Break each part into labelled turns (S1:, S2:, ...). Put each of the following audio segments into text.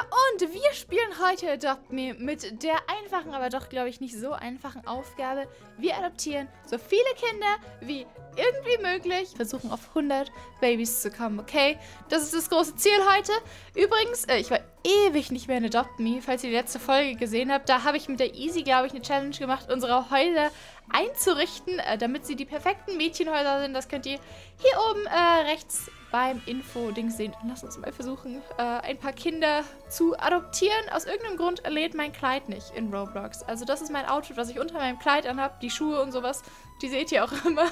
S1: otra und wir spielen heute Adopt Me mit der einfachen, aber doch, glaube ich, nicht so einfachen Aufgabe. Wir adoptieren so viele Kinder wie irgendwie möglich. Versuchen auf 100 Babys zu kommen, okay? Das ist das große Ziel heute. Übrigens, äh, ich war ewig nicht mehr in Adopt Me, falls ihr die letzte Folge gesehen habt. Da habe ich mit der Easy, glaube ich, eine Challenge gemacht, unsere Häuser einzurichten, äh, damit sie die perfekten Mädchenhäuser sind. Das könnt ihr hier oben äh, rechts beim Info-Ding sehen. Lass uns mal versuchen, äh, ein paar Kinder zu adoptieren. Aus irgendeinem Grund lädt mein Kleid nicht in Roblox. Also das ist mein Outfit, was ich unter meinem Kleid anhab. Die Schuhe und sowas, die seht ihr auch immer.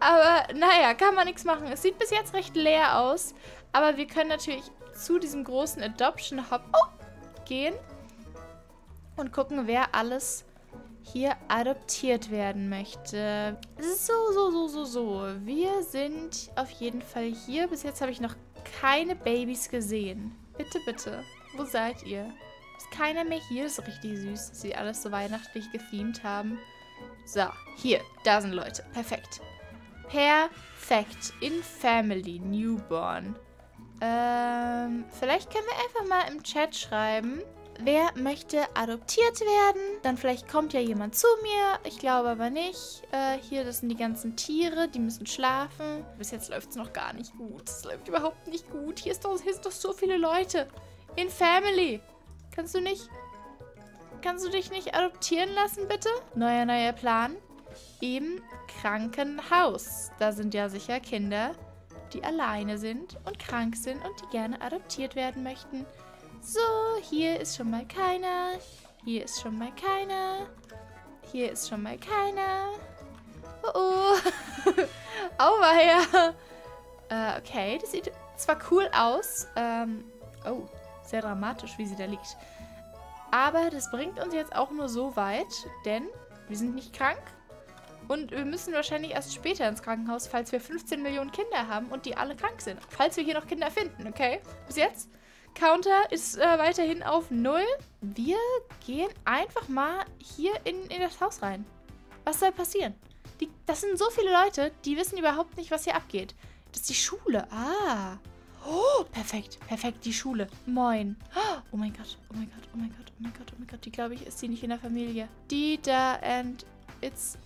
S1: Aber naja, kann man nichts machen. Es sieht bis jetzt recht leer aus. Aber wir können natürlich zu diesem großen Adoption Hub oh, gehen und gucken, wer alles hier adoptiert werden möchte. So, so, so, so, so. Wir sind auf jeden Fall hier. Bis jetzt habe ich noch keine Babys gesehen. Bitte, bitte. Wo seid ihr? Ist keiner mehr hier? Ist richtig süß, dass sie alles so weihnachtlich gethemed haben. So, hier. Da sind Leute. Perfekt. Perfekt. In Family. Newborn. Ähm, vielleicht können wir einfach mal im Chat schreiben, wer möchte adoptiert werden. Dann vielleicht kommt ja jemand zu mir. Ich glaube aber nicht. Äh, hier, das sind die ganzen Tiere. Die müssen schlafen. Bis jetzt läuft es noch gar nicht gut. Es läuft überhaupt nicht gut. Hier, ist doch, hier sind doch so viele Leute. In Family. Kannst du nicht... Kannst du dich nicht adoptieren lassen, bitte? Neuer, neuer Plan. Im Krankenhaus. Da sind ja sicher Kinder, die alleine sind und krank sind und die gerne adoptiert werden möchten. So, hier ist schon mal keiner. Hier ist schon mal keiner. Hier ist schon mal keiner. Oh oh. Auweia. Äh, okay, das sieht zwar cool aus. Ähm, oh, sehr dramatisch, wie sie da liegt. Aber das bringt uns jetzt auch nur so weit, denn wir sind nicht krank. Und wir müssen wahrscheinlich erst später ins Krankenhaus, falls wir 15 Millionen Kinder haben und die alle krank sind. Falls wir hier noch Kinder finden, okay? Bis jetzt Counter ist äh, weiterhin auf 0. Wir gehen einfach mal hier in, in das Haus rein. Was soll passieren? Die, das sind so viele Leute, die wissen überhaupt nicht, was hier abgeht. Das ist die Schule. Ah. Oh, perfekt, perfekt, die Schule. Moin. Oh mein Gott, oh mein Gott, oh mein Gott, oh mein Gott, oh mein Gott. Die, glaube ich, ist sie nicht in der Familie. Die da and it's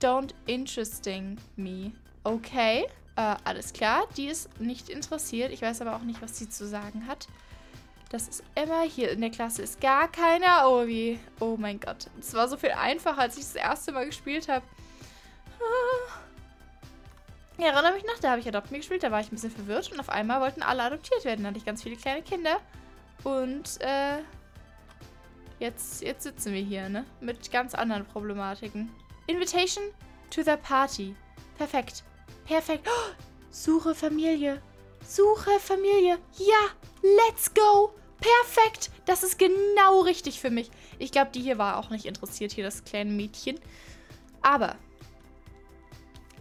S1: don't interesting me. Okay. Äh, alles klar, die ist nicht interessiert. Ich weiß aber auch nicht, was sie zu sagen hat. Das ist Emma. Hier in der Klasse ist gar keiner. Oh, wie. Oh mein Gott. Das war so viel einfacher, als ich das erste Mal gespielt habe. Ja, erinnere mich noch, da habe ich Adopt Me gespielt. Da war ich ein bisschen verwirrt. Und auf einmal wollten alle adoptiert werden. Da hatte ich ganz viele kleine Kinder. Und, äh... Jetzt, jetzt sitzen wir hier, ne? Mit ganz anderen Problematiken. Invitation to the party. Perfekt. Perfekt. Oh, suche Familie. Suche Familie. Ja, let's go. Perfekt. Das ist genau richtig für mich. Ich glaube, die hier war auch nicht interessiert, hier das kleine Mädchen. Aber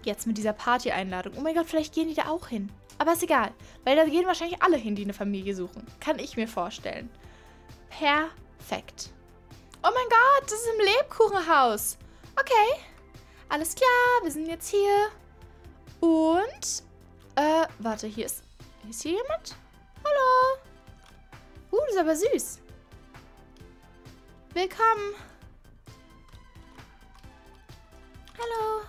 S1: jetzt mit dieser Party-Einladung. Oh mein Gott, vielleicht gehen die da auch hin. Aber ist egal, weil da gehen wahrscheinlich alle hin, die eine Familie suchen. Kann ich mir vorstellen. Perfekt. Oh mein Gott, das ist im Lebkuchenhaus. Okay. Alles klar, wir sind jetzt hier. Und, äh, warte, hier ist, ist hier jemand? Hallo? Uh, das ist aber süß. Willkommen. Hallo.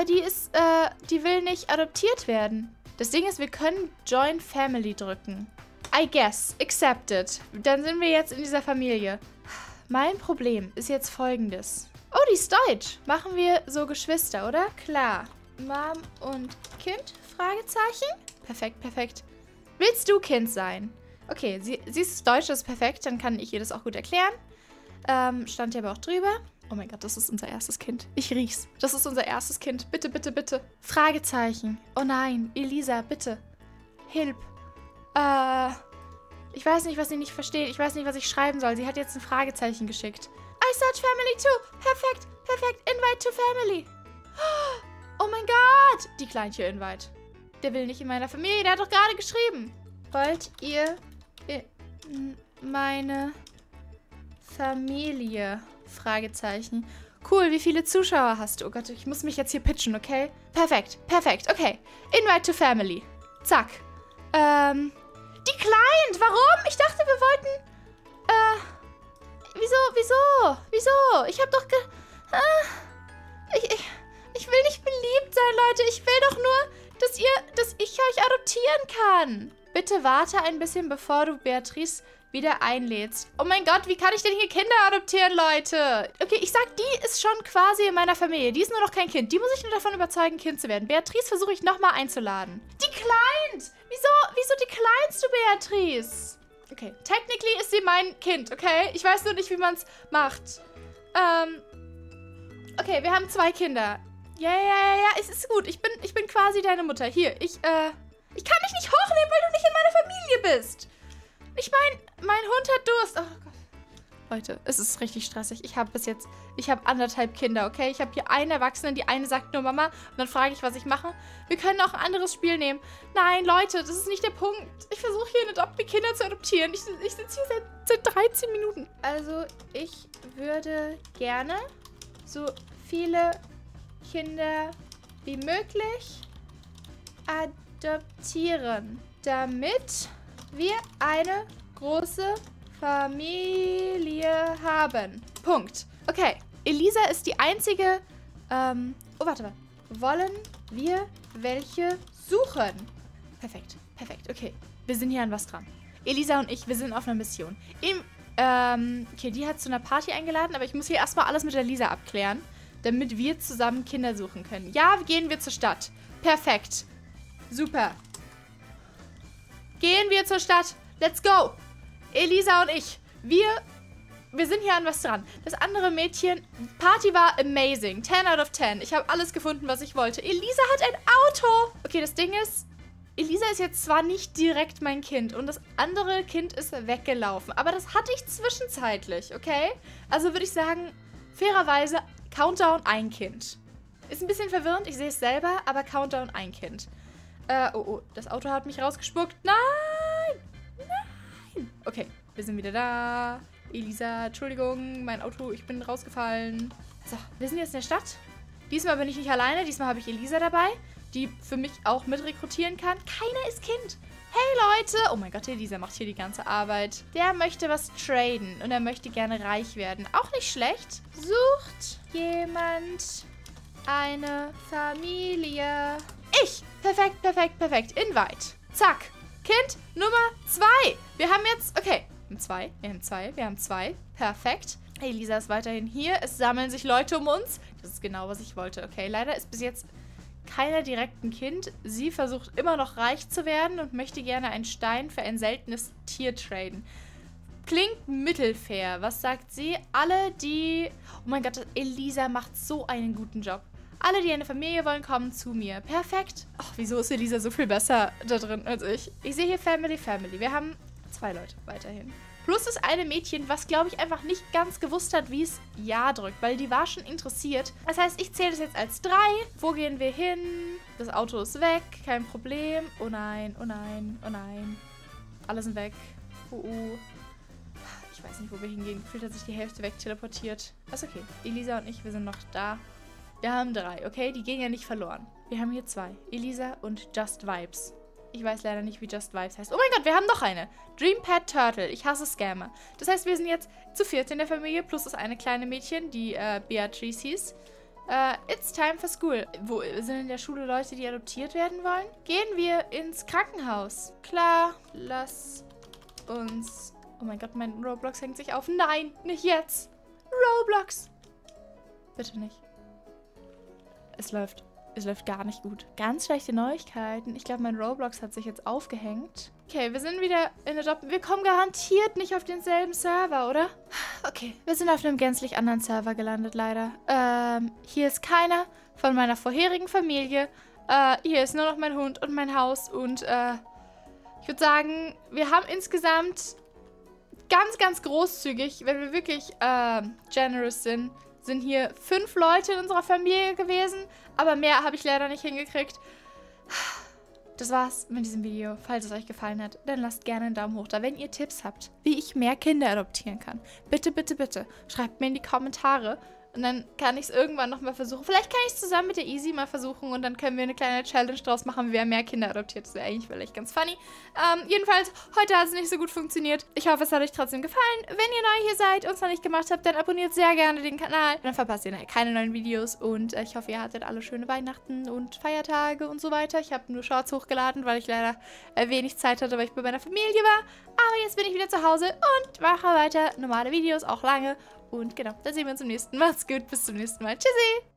S1: Aber die ist, äh, die will nicht adoptiert werden. Das Ding ist, wir können Join Family drücken. I guess. Accepted. Dann sind wir jetzt in dieser Familie. Mein Problem ist jetzt folgendes. Oh, die ist deutsch. Machen wir so Geschwister, oder? Klar. Mom und Kind? Fragezeichen? Perfekt, perfekt. Willst du Kind sein? Okay, sie, sie ist deutsch, das ist perfekt. Dann kann ich ihr das auch gut erklären. Ähm, stand hier aber auch drüber. Oh mein Gott, das ist unser erstes Kind. Ich riech's. Das ist unser erstes Kind. Bitte, bitte, bitte. Fragezeichen. Oh nein, Elisa, bitte. Hilf. Äh, ich weiß nicht, was sie nicht versteht. Ich weiß nicht, was ich schreiben soll. Sie hat jetzt ein Fragezeichen geschickt. I search family too. Perfekt, perfekt. Invite to family. Oh, Oh mein Gott! Die Kleinchen Invite. Der will nicht in meiner Familie. Der hat doch gerade geschrieben. Wollt ihr in meine Familie? Fragezeichen. Cool, wie viele Zuschauer hast du? Oh Gott, ich muss mich jetzt hier pitchen, okay? Perfekt, perfekt, okay. Invite to Family. Zack. Ähm, die Kind. Warum? Ich dachte, wir wollten... Äh... Wieso? Wieso? Wieso? Ich hab doch ge... Äh, ich, ich, ich will nicht beliebt sein, Leute. Ich will doch nur, dass ihr... Dass ich euch adoptieren kann. Bitte warte ein bisschen, bevor du Beatrice wieder einlädst. Oh mein Gott, wie kann ich denn hier Kinder adoptieren, Leute? Okay, ich sag, die ist schon quasi in meiner Familie. Die ist nur noch kein Kind. Die muss ich nur davon überzeugen, Kind zu werden. Beatrice versuche ich nochmal einzuladen. Die Kleint! Wieso, wieso die kleinste Beatrice? Okay, technically ist sie mein Kind, okay? Ich weiß nur nicht, wie man es macht. Ähm, okay, wir haben zwei Kinder. Ja, ja, ja, ja, es ist gut. Ich bin, ich bin quasi deine Mutter. Hier, ich, äh, ich kann dich nicht hochnehmen, weil du nicht in meiner Familie bist. Ich meine, mein Hund hat Durst. Oh Gott. Leute, es ist richtig stressig. Ich habe bis jetzt, ich habe anderthalb Kinder, okay? Ich habe hier einen Erwachsenen, die eine sagt nur Mama und dann frage ich, was ich mache. Wir können auch ein anderes Spiel nehmen. Nein, Leute, das ist nicht der Punkt. Ich versuche hier Adopt Kinder zu adoptieren. Ich, ich sitze hier seit, seit 13 Minuten. Also, ich würde gerne so viele Kinder wie möglich adoptieren, damit wir eine große Familie haben. Punkt. Okay, Elisa ist die einzige... Ähm, oh, warte mal. Wollen wir welche suchen? Perfekt, perfekt. Okay, wir sind hier an was dran. Elisa und ich, wir sind auf einer Mission. Im, ähm, okay, die hat zu einer Party eingeladen, aber ich muss hier erstmal alles mit der Lisa abklären, damit wir zusammen Kinder suchen können. Ja, gehen wir zur Stadt. Perfekt. Super. Gehen wir zur Stadt. Let's go. Elisa und ich. Wir, wir sind hier an was dran. Das andere Mädchen, Party war amazing. 10 out of 10. Ich habe alles gefunden, was ich wollte. Elisa hat ein Auto. Okay, das Ding ist, Elisa ist jetzt zwar nicht direkt mein Kind und das andere Kind ist weggelaufen, aber das hatte ich zwischenzeitlich, okay? Also würde ich sagen, fairerweise, Countdown ein Kind. Ist ein bisschen verwirrend, ich sehe es selber, aber Countdown ein Kind. Äh, oh, oh, das Auto hat mich rausgespuckt. Nein! Nein! Okay, wir sind wieder da. Elisa, Entschuldigung, mein Auto, ich bin rausgefallen. So, wir sind jetzt in der Stadt. Diesmal bin ich nicht alleine, diesmal habe ich Elisa dabei, die für mich auch mit rekrutieren kann. Keiner ist Kind. Hey Leute! Oh mein Gott, Elisa macht hier die ganze Arbeit. Der möchte was traden und er möchte gerne reich werden. Auch nicht schlecht. Sucht jemand eine Familie? Ich! Perfekt, perfekt, perfekt. Invite. Zack. Kind Nummer zwei. Wir haben jetzt... Okay. Wir haben zwei. Wir haben zwei. Wir haben zwei. Perfekt. Elisa ist weiterhin hier. Es sammeln sich Leute um uns. Das ist genau, was ich wollte. Okay, leider ist bis jetzt keiner direkt ein Kind. Sie versucht immer noch reich zu werden und möchte gerne einen Stein für ein seltenes Tier traden. Klingt mittelfair. Was sagt sie? Alle, die... Oh mein Gott, Elisa macht so einen guten Job. Alle, die eine Familie wollen, kommen zu mir. Perfekt. Ach, wieso ist Elisa so viel besser da drin als ich? Ich sehe hier Family, Family. Wir haben zwei Leute weiterhin. Plus das eine Mädchen, was, glaube ich, einfach nicht ganz gewusst hat, wie es Ja drückt, weil die war schon interessiert. Das heißt, ich zähle das jetzt als drei. Wo gehen wir hin? Das Auto ist weg, kein Problem. Oh nein, oh nein, oh nein. Alle sind weg. Oh, oh. Ich weiß nicht, wo wir hingehen. Gefühlt hat sich die Hälfte weg teleportiert. Ist okay. Elisa und ich, wir sind noch da. Wir haben drei, okay? Die gehen ja nicht verloren. Wir haben hier zwei. Elisa und Just Vibes. Ich weiß leider nicht, wie Just Vibes heißt. Oh mein Gott, wir haben noch eine. Dreampad Turtle. Ich hasse Scammer. Das heißt, wir sind jetzt zu viert in der Familie, plus das eine kleine Mädchen, die äh, Beatrice hieß. Uh, it's time for school. Wo sind in der Schule Leute, die adoptiert werden wollen? Gehen wir ins Krankenhaus. Klar, lass uns... Oh mein Gott, mein Roblox hängt sich auf. Nein, nicht jetzt. Roblox. Bitte nicht. Es läuft. Es läuft gar nicht gut. Ganz schlechte Neuigkeiten. Ich glaube, mein Roblox hat sich jetzt aufgehängt. Okay, wir sind wieder in der Job. Wir kommen garantiert nicht auf denselben Server, oder? Okay, wir sind auf einem gänzlich anderen Server gelandet, leider. Ähm, hier ist keiner von meiner vorherigen Familie. Äh, hier ist nur noch mein Hund und mein Haus. Und, äh, ich würde sagen, wir haben insgesamt ganz, ganz großzügig, wenn wir wirklich, äh, generous sind, sind hier fünf Leute in unserer Familie gewesen, aber mehr habe ich leider nicht hingekriegt. Das war's mit diesem Video. Falls es euch gefallen hat, dann lasst gerne einen Daumen hoch da. Wenn ihr Tipps habt, wie ich mehr Kinder adoptieren kann, bitte, bitte, bitte, schreibt mir in die Kommentare. Und dann kann ich es irgendwann nochmal versuchen. Vielleicht kann ich es zusammen mit der Easy mal versuchen und dann können wir eine kleine Challenge draus machen, wer mehr Kinder adoptiert. Das wäre eigentlich vielleicht ganz funny. Ähm, jedenfalls, heute hat es nicht so gut funktioniert. Ich hoffe, es hat euch trotzdem gefallen. Wenn ihr neu hier seid und es noch nicht gemacht habt, dann abonniert sehr gerne den Kanal. Dann verpasst ihr keine neuen Videos und äh, ich hoffe, ihr hattet alle schöne Weihnachten und Feiertage und so weiter. Ich habe nur Shorts hochgeladen, weil ich leider äh, wenig Zeit hatte, weil ich bei meiner Familie war. Aber jetzt bin ich wieder zu Hause und mache weiter normale Videos, auch lange. Und genau, dann sehen wir uns im nächsten. Macht's gut, bis zum nächsten Mal. Tschüssi!